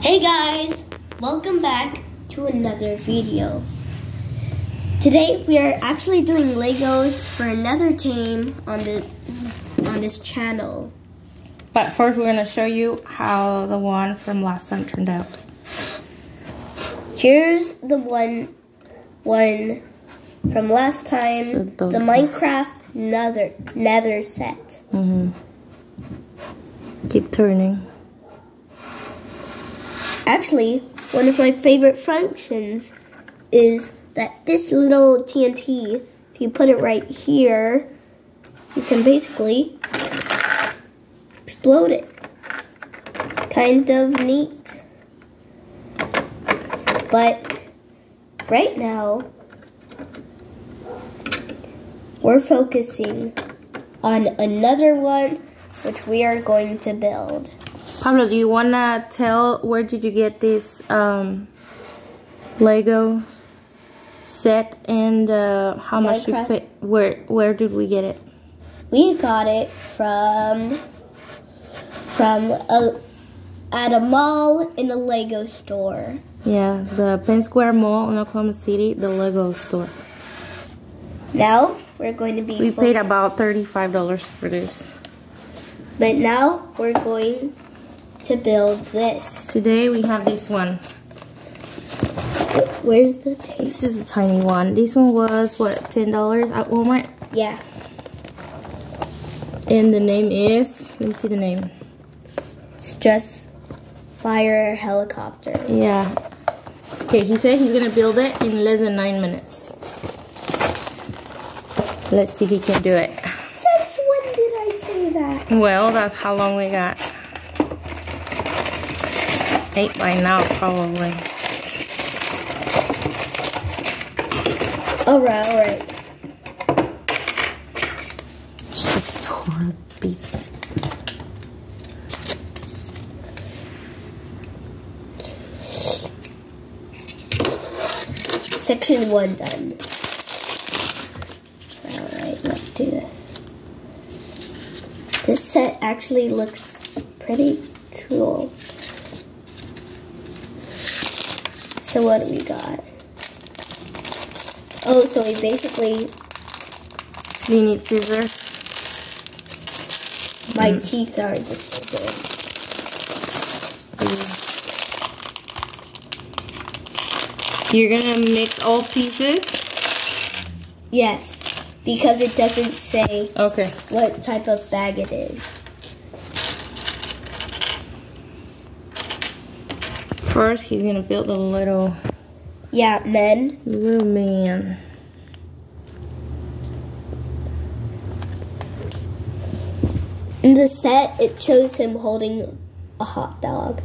Hey guys, welcome back to another video. Today we are actually doing Legos for another team on the on this channel. But first we're going to show you how the one from last time turned out. Here's the one one from last time, So the Minecraft Nether Nether set. Mm-hmm. Keep turning. Actually, one of my favorite functions is that this little TNT, if you put it right here, you can basically explode it. Kind of neat. But right now, we're focusing on another one which we are going to build. Pablo, do you want to tell where did you get this um, Lego set and uh, how much you pay? Where where did we get it? We got it from from a at a mall in a Lego store. Yeah, the Penn Square Mall in Oklahoma City, the Lego store. Now we're going to be We paid about thirty-five dollars for this. but now we're going to build this. Today we have this one. Where's the It's tape? just a tiny one. This one was what ten dollars at Walmart, Yeah, and the name is. Let me see the name. it's just fire helicopter. Yeah. Okay, he said he's gonna build it in less than nine minutes. Let's see if he can do it. Since when did I say that? Well, that's how long we got. Eight by now, probably. All right, all right. Just tore a piece. Section one done. Alright, let's do this. This set actually looks pretty cool. So what do we got? Oh, so we basically, Do you need scissors? my hmm. teeth are the scissors. You're gonna mix all pieces? Yes, because it doesn't say Okay. what type of bag it is. First, he's gonna build a little, Yeah, men. little man. In the set, it shows him holding a hot dog.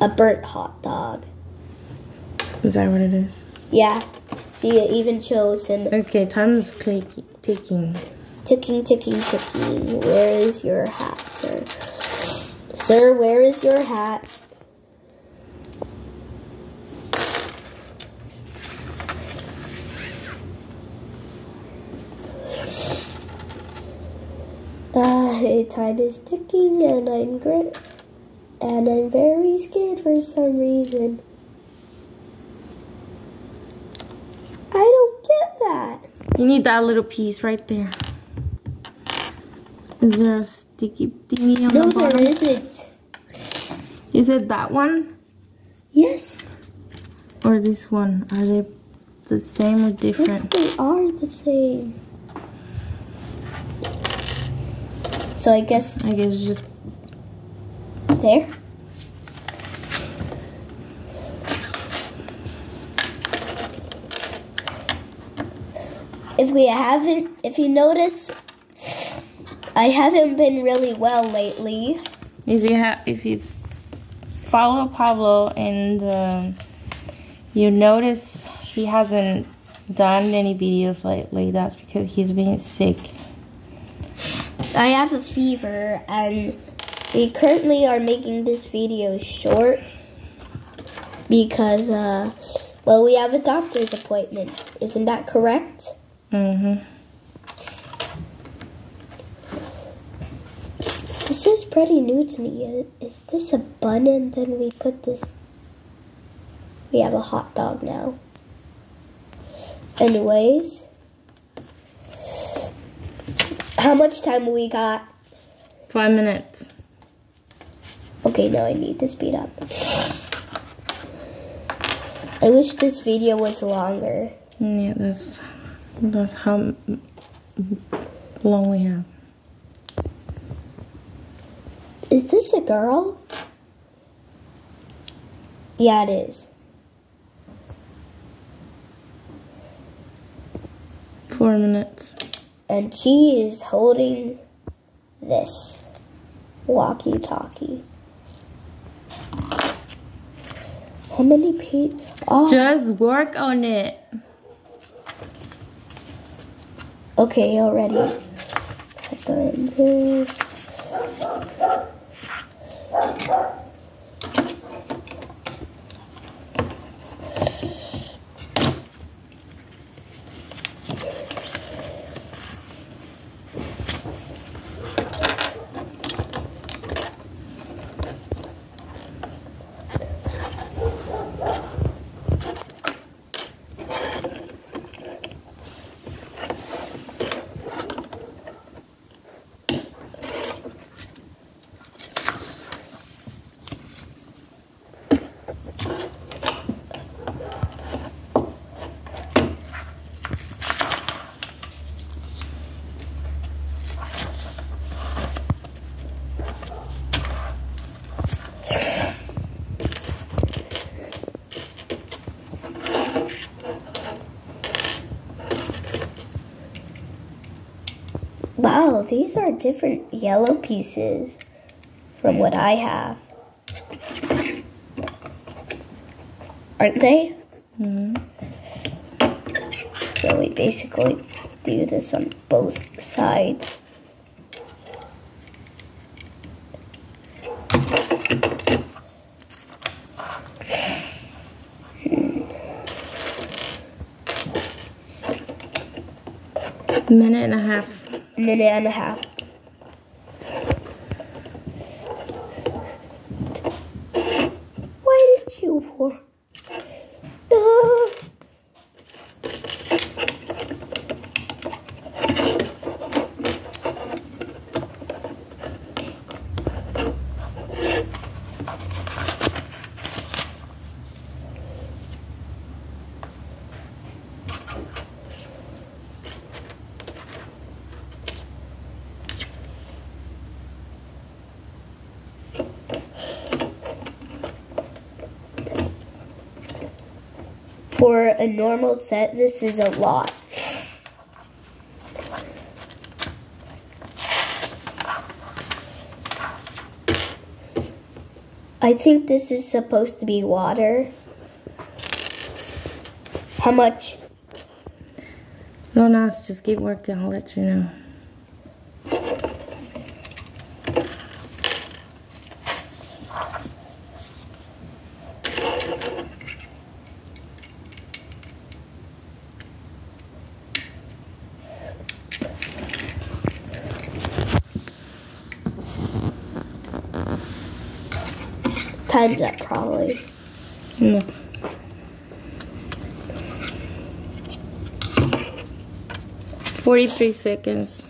A burnt hot dog. Is that what it is? Yeah. See, it even shows him Okay, time's ticking. ticking, ticking, ticking. Where is your hat, sir? Sir, where is your hat? Ah, time is ticking, and I'm great, and I'm very scared for some reason. I don't get that. You need that little piece right there. Is there a sticky thingy on No, the there bottom? isn't. Is it that one Yes, or this one? Are they the same or different? yes, they are the same. So I guess I guess just there. If we haven't, if you notice, I haven't been really well lately. if you have if you follow Pablo and um, you notice he hasn't done any videos lately, that's because he's been sick. I have a fever and we currently are making this video short because uh well we have a doctor's appointment. Isn't that correct? Mm-hmm. This is pretty new to me. Is this a bun and then we put this? We have a hot dog now. Anyways, how much time we got? Five minutes. Okay, now I need to speed up. I wish this video was longer. Yeah, that's that's how long we have. Is this a girl? Yeah, it is. Four minutes. And she is holding this walkie talkie. How many pages? Oh, Just work on it. okay, already. I've done this. Wow, these are different yellow pieces from what I have. Aren't they? hmm So we basically do this on both sides. Minute and a half. Minute and a half. Why did you pour? No. For a normal set, this is a lot. I think this is supposed to be water. How much? Don't ask, just keep working. I'll let you know. Time's up, probably. No. Forty-three seconds.